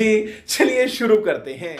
चलिए शुरू करते हैं।